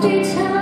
detail.